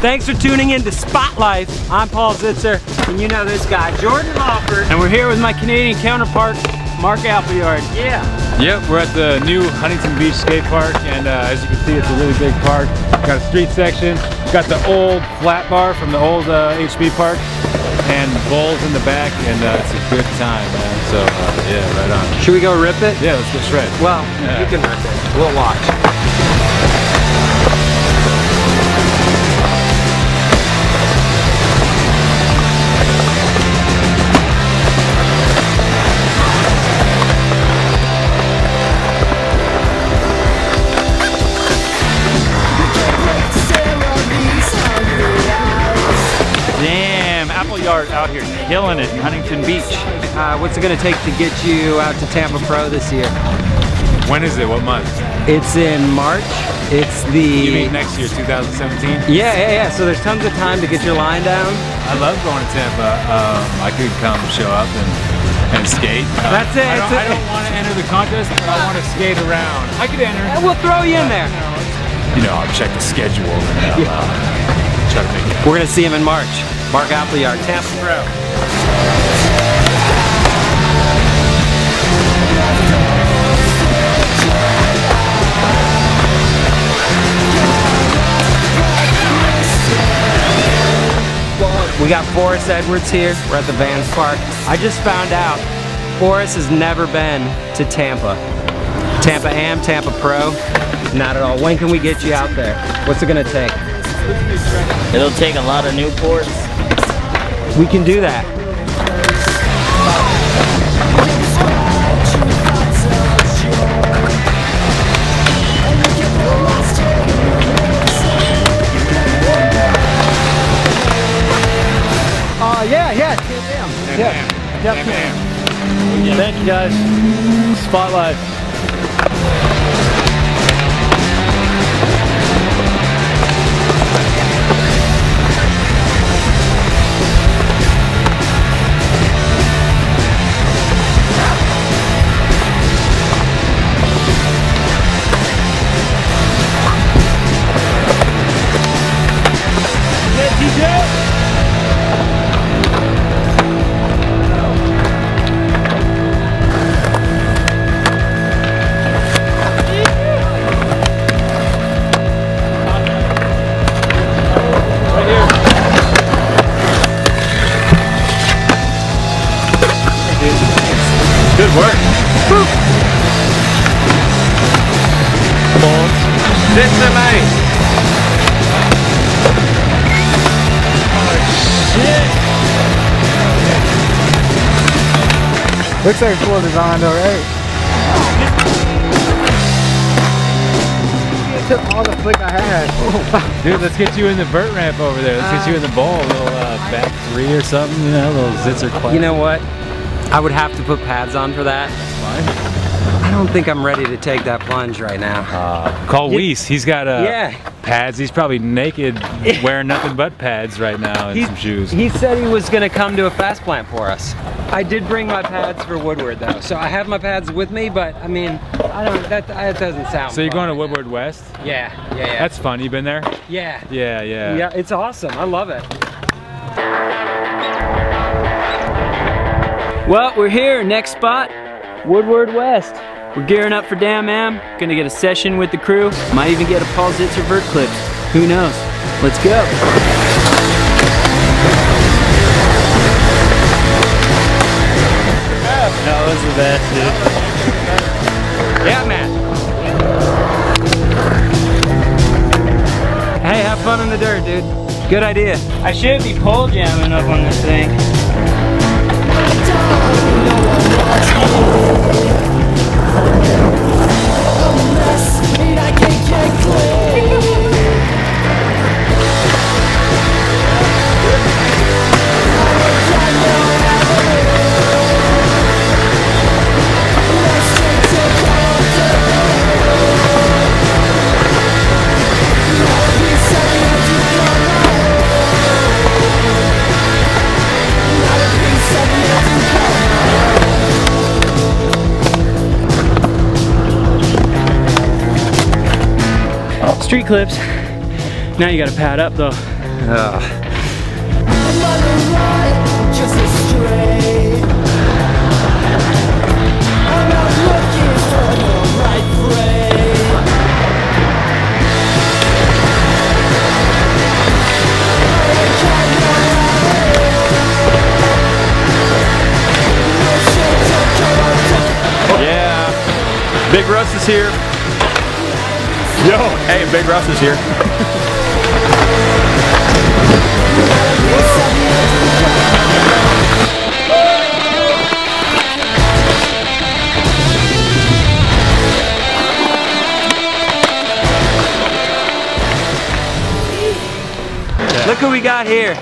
Thanks for tuning in to SPoT Life. I'm Paul Zitzer, and you know this guy, Jordan Lawford. And we're here with my Canadian counterpart, Mark Appleyard. Yeah. Yep, we're at the new Huntington Beach Skate Park, and uh, as you can see, it's a really big park. Got a street section, got the old flat bar from the old uh, HB park, and bowls in the back, and uh, it's a good time, man. So, uh, yeah, right on. Should we go rip it? Yeah, let's go shred. Well, Yeah. you can rip it. We'll watch. Out here killing it in Huntington Beach. Uh, what's it gonna take to get you out to Tampa Pro this year? When is it? What month? It's in March. It's the You mean next year, 2017? Yeah, yeah, yeah. So there's tons of time to get your line down. I love going to Tampa. Um, I could come show up and, and skate. Uh, That's it, I don't. I don't want to enter the contest, but I want to skate around. I could enter. And we'll throw you in there. You know, I'll check the schedule and uh, try to make it. We're gonna see him in March. Mark Appleyard, Tampa Pro. We got Forrest Edwards here. We're at the Vans Park. I just found out Forrest has never been to Tampa. Tampa Am, Tampa Pro. Not at all. When can we get you out there? What's it gonna take? It'll take a lot of Newports. We can do that. Uh, yeah, yeah. Yeah. Yep. Thank you guys. SPoT Life. Good work. Come on. This is mate. Looks like full design though, right? Took all the flick I had. Dude, let's get you in the vert ramp over there. Let's get you in the bowl. A little uh, back three or something, you know, a little zitzer clap. You know what? I would have to put pads on for that. I don't think I'm ready to take that plunge right now. Uh, call Yeah. Weiss. He's got uh, Yeah. pads. He's probably naked, wearing nothing but pads right now and He, some shoes. he said he was gonna come to a fast plant for us. I did bring my pads for Woodward though, so I have my pads with me. But I mean, I don't. That, that doesn't sound. so you're going to right Woodward West? Yeah, yeah, yeah. That's fun. You been there? yeah. Yeah, yeah. Yeah, it's awesome. I love it. Well, we're here. Next spot, Woodward West. We're gearing up for Damn Am. Gonna get a session with the crew. Might even get a Paul Zitzer vert clips. Who knows? Let's go. That was the best, dude. Yeah, man. Hey, have fun in the dirt, dude. Good idea. I should be pole jamming up on this thing. Street clips. Now you gotta pad up though. Ugh. Yeah. Big Russ is here. Yo. Hey, Big Russ is here. Look who we got here.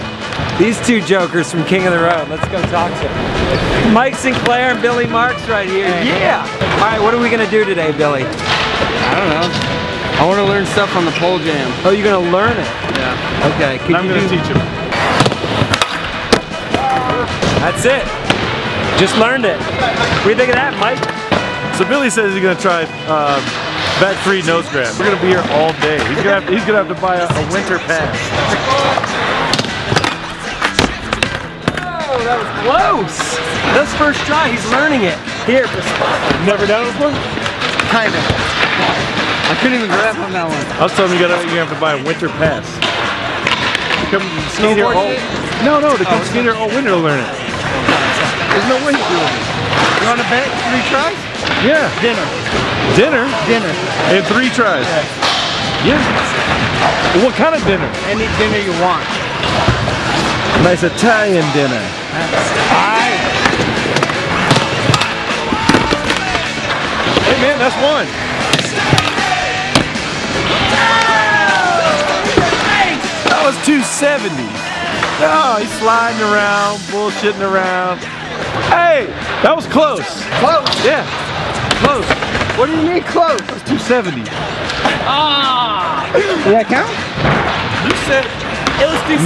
These two jokers from King of the Road. Let's go talk to them. Mike Sinclair and Billy Marks right here. Yeah. All right, what are we gonna do today, Billy? I don't know. I want to learn stuff on the pole jam. Oh, you're gonna learn it. Yeah. Okay. Could I'm you gonna do- teach him. That's it. Just learned it. What do you think of that, Mike? So Billy says he's gonna try uh, back three nose grab. We're gonna be here all day. He's gonna have to, he's gonna have to buy a, a winter pass. Oh, that was close. That's first try. He's learning it. Here, for Never done it before? Kind of. I couldn't even grab on that one. I was telling him you gotta you have to buy a winter pass. To come ski here all. No, no, to come ski here all winter to learn it. There's no way he's doing it. You want to bet three tries? Yeah. Dinner. Dinner Dinner. in three tries. Yeah. What kind of dinner? Any dinner you want. Nice Italian dinner. That's fine. Hey man, that's one. 270. Oh, he's sliding around, bullshitting around. Hey, that was close. Close. Yeah, close. What do you mean close? That was 270. Ah! Does that count? You said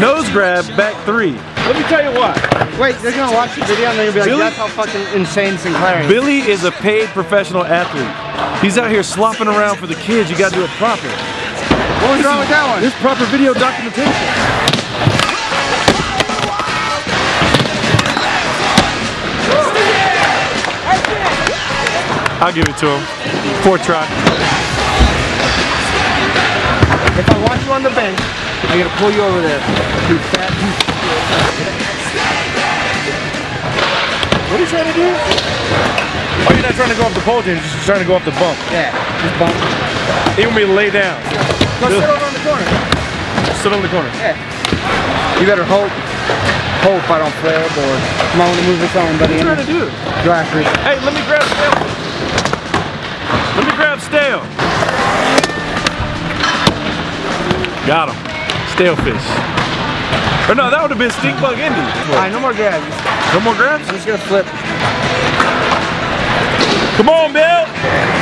nose grab back three. Let me tell you what. Wait, they're gonna watch the video and they're gonna be like, Billy- that's how fucking insane Sinclair is. Billy is a paid professional athlete. He's out here slopping around for the kids. You gotta do it proper. What was wrong with that one? There's proper video documentation. I'll give it to him. Four try. If I want you on the bench, I gotta pull you over there. You fat piece What are you trying to do? Oh, you're not trying to go off the pole, you're just trying to go off the bump. Yeah, just bump. He want me to lay down? Go sit over on the corner. Sit on the corner. Yeah. You better hope, hope I don't flare or come on, to move this on, buddy. What are you trying to do? Drivers. Hey, let me grab stale. Let me grab stale. Got him. Stale fish. Or no, that would have been stink bug Indy. All right, no more grabs. No more grabs? I'm just gonna flip. Come on, Bill.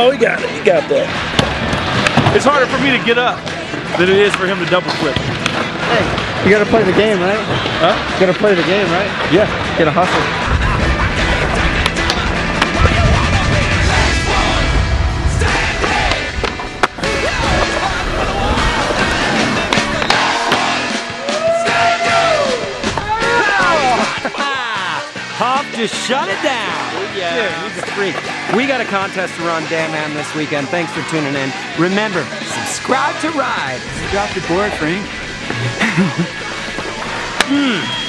Oh, he got it. He got that. It's harder for me to get up than it is for him to double flip. Hey, you gotta play the game, right? Huh? You gotta play the game, right? Yeah. Get a hustle. Just shut it down. Yeah, he's a freak. We got a contest to run Damn Am this weekend. Thanks for tuning in. Remember, subscribe to Ride. Drop your board, Frank. Hmm.